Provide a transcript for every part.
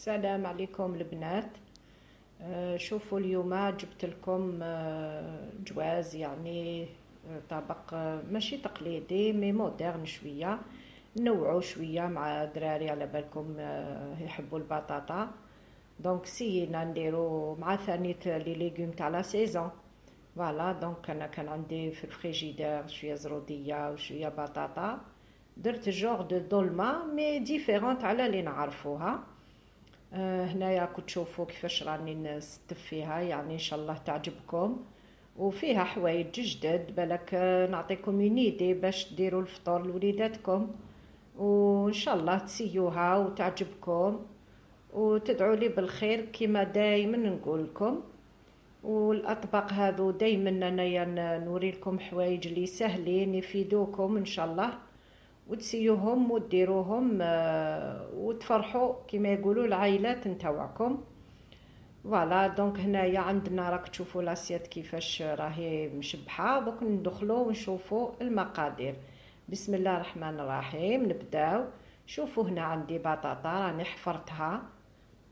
السلام عليكم البنات. آه، شوفوا اليوم جبت لكم آه، جواز يعني آه، طبق ماشي تقليدي mais moderne شوية نوعو شوية مع دراري على بالكم يحبوا البطاطا. donc سينا نديرو مع ثانية les légumes تاع la saison. voilà donc أنا كان عندي في الفريجيدير شوية زرودية وشوية بطاطا. درت جوغ دو دولما mais différente على اللي نعرفوها. هنايا كنت تشوفوا كيفاش راني نستف فيها يعني إن شاء الله تعجبكم. وفيها حوايج جدد بالك نعطيكم une idée باش ديروا الفطور لوليداتكم. وإن شاء الله تسيوها وتعجبكم. وتدعوا لي بالخير كما دائما نقول لكم والأطباق هذو دائما أنايا نوري لكم حوايج اللي سهلين يفيدوكم إن شاء الله. وتسيوهم وديروهم آه، وتفرحوا كما يقولوا العائلات نتاوعكم. voilà donc هنايا عندنا راك تشوفوا l'assiette كيفاش راهي مشبحة. دوك ندخلوا ونشوفوا المقادير. بسم الله الرحمن الرحيم نبداو. شوفوا هنا عندي بطاطا راني حفرتها.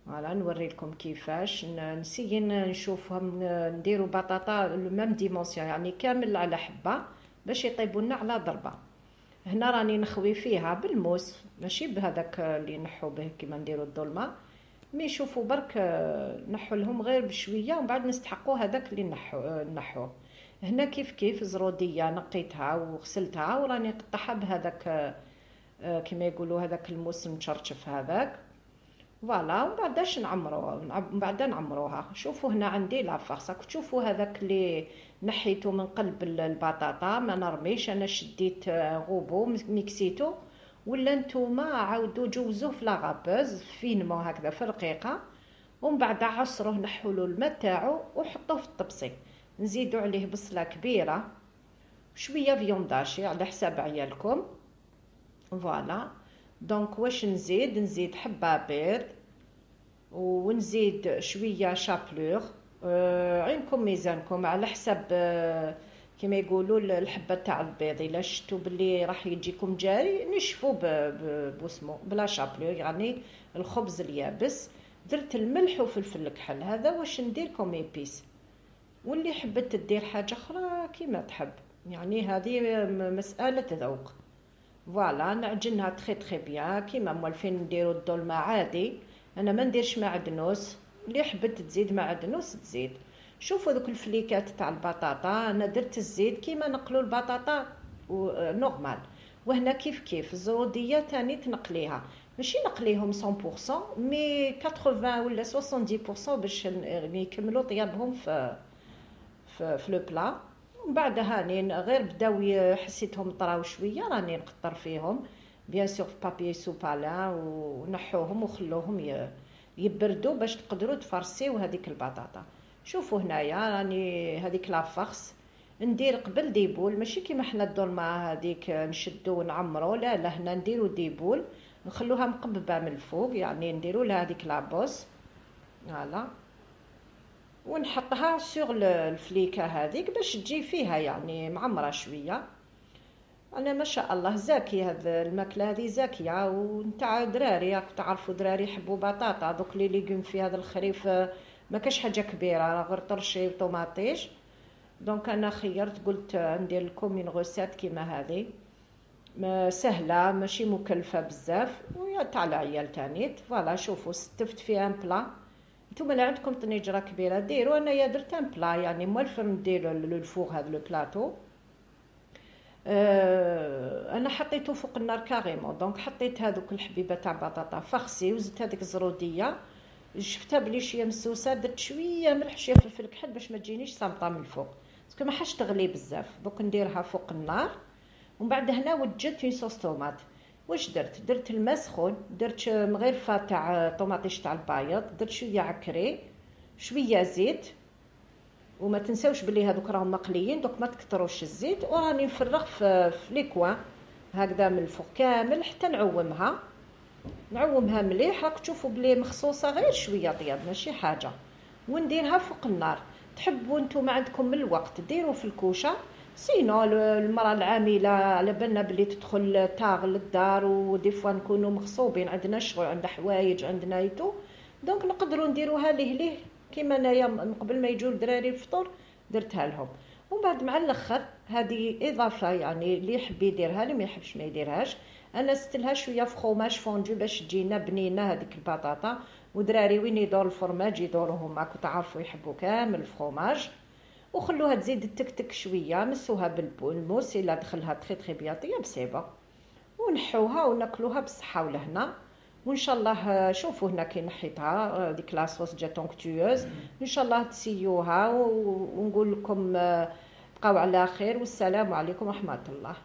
voilà نوري لكم كيفاش نسي نشوفهم نديروا بطاطا même dimension يعني كامل على حبة باش يطيبوا لنا على ضربة. هنا راني نخوي فيها بالموس ماشي؟ بهذاك اللي نحو به كيما نديرو الدولمة. mais شوفوا برك نحو لهم غير بشوية ومن بعد نستحقوا هذاك اللي نحو نحوه هنا كيف كيف زرودية نقيتها وغسلتها وراني نقطعها بهذاك كما يقولوا هذاك الموس المشرشف هذاك. voilà ومن بعداش نعمروها من بعد نعمروها. شوفوا هنا عندي la farce راكم تشوفوا هذاك اللي نحيته من قلب البطاطا ما نرميش. أنا شديت آه، غوبو ميكسيتو. ولا نتوما عاودوا جوزوه في la râpeuse finement هكذا في رقيقه ومن بعد عصروه نحولو الماء تاعو وحطوه في الطبسي. نزيدو عليه بصلة كبيرة. شوية viande hachée على حساب عيالكم. voilà. donc واش نزيد؟ نزيد حبه بيض ونزيد شوية chapelure. آه عينكم ميزانكم على حسب آه كما يقولوا الحبة تاع البيض. إلا شفتوا باللي راح يجيكم جاري نشفوا بوسمو بلا شابلور. يعني الخبز اليابس. درت الملح وفلفل الكحل. هذا واش ندير épices. واللي حبت تدير حاجة أخرى كيما تحب. يعني هذه مسألة ذوق. voilà نعجنها très très bien كيما موالفين نديرو الدولمة عادي. أنا ما نديرش معدنوس اللي حبت تزيد معدنوس تزيد. شوفوا دوك الفليكات تاع البطاطا. أنا درت الزيت كيما نقلو البطاطا normal وهنا كيف كيف؟ الزروديه تاني تنقليها. ماشي نقليهم 100% mais 80 ولا 70% باش يكملوا طيابهم في في, في le plat ومن بعد هاني غير بداو حسيتهم طراو شوية راني نقطر فيهم. bien sûr في papier sopalin ونحوهم وخلوهم يبردوا باش تقدروا تفرسيو هذيك البطاطا شوفوا هنايا راني هذيك la farce ندير قبل des boules ماشي كيما حنا الدولمه هذيك نشدو ونعمرو لا لا هنا نديرو des boules نخلوها مقببه من الفوق يعني نديرو لها هذيك la bosse voilà ونحطها sur الفليكه هذيك باش تجي فيها يعني معمره شوية أنا ما شاء الله زاكي هاد الماكلة هذه زاكية ونتاع دراري راك تعرفوا دراري يحبوا بطاطا دوك les légumes في هذا الخريف ما كاش حاجة كبيرة غير طرشي وطوماطيش donc أنا خيرت قلت ندير لكم une recette كيما هذه. سهلة ماشي مكلفة بزاف ويا تاع العيال تانيت voilà شوفوا ستفت فيها un plat نتوما اللي عندكم طنجره كبيرة ديروا أنايا درت un plat يعني مو الفرن ديروا ال four هذا le plateau أنا حطيته فوق النار carrément. donc حطيت هذوك الحبيبة تاع بطاطا farcie وزدت هذيك الزروديه شفتها بلي شوية مسوسة درت شوية ملح شوية فلفل كحل باش ما تجينيش صامطه من الفوق. parce que ما حاش تغلي بزاف. دوك نديرها فوق النار. ومن بعد هنا وجدت une sauce tomate واش درت؟ درت الماء سخون. درت مغرفة تاع طوماطيش تاع البايض. درت شوية عكري. شوية زيت. وما تنساوش بلي هذوك راهم مقليين دوك ما تكثروش الزيت وراني نفرغ في, les coins. هكذا من الفوق كامل حتى نعومها. نعومها مليح راك تشوفوا بلي مخصوصة غير شوية طياب ماشي حاجة. ونديرها فوق النار. تحبوا نتوما عندكم من الوقت ديروا في الكوشة. sinon المرأة العاملة على بالنا بلي تدخل تاغ للدار و des fois نكونوا مغصوبين عندنا شغل عندنا حوايج عندنا et tout donc نقدروا نديروها ليه ليه. كيما انايا من قبل ما يجوا الدراري الفطور درتها لهم. ومن بعد مع الأخر هذه إضافة يعني اللي يحب يديرها اللي ما يحبش ما يديرهاش. أنا ستلها شوية fromage fondu باش تجينا بنينة هذيك البطاطا. ودراري وين يدور الفرماج؟ يدوروا هما كنت يحبوا كامل الفخوماج وخلوها تزيد تكتك شوية مسوها بالموس إلا دخلها très très bien طيب c'est bon ونحوها وناكلوها بالصحة والهنا وان شاء الله شوفوا هنا كي نحيتها ديك لاصوص جا تونكتوز ان شاء الله تسيوها ونقول لكم بقاو على خير والسلام عليكم ورحمة الله.